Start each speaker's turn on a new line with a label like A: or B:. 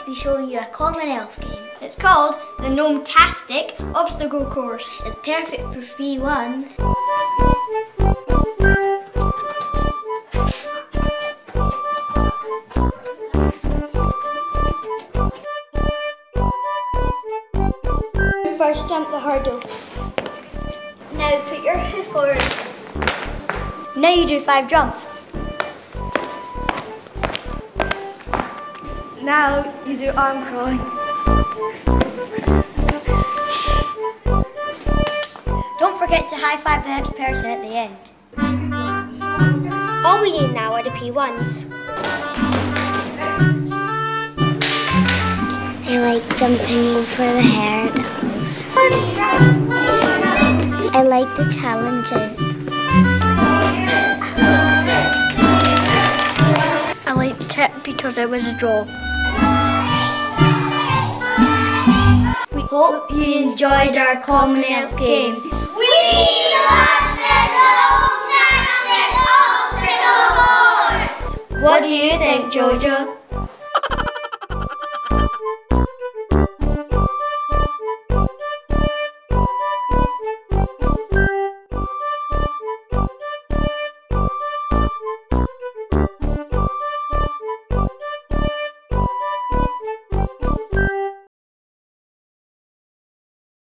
A: to be showing you a common elf game.
B: It's called the Gnome-tastic Obstacle Course.
A: It's perfect for P1s.
B: First jump the hurdle. Now put your hoof forward. Now you do five jumps.
C: Now you do arm crawling.
B: Don't forget to high five the next person at the end. All we need now are the P1s.
A: I like jumping over the hurdles. I like the challenges.
C: I liked it because it was a draw.
B: Hope you enjoyed our Common Elf games.
D: We love the Gnome-tastic Obstacle Course!
B: What do you think, Jojo?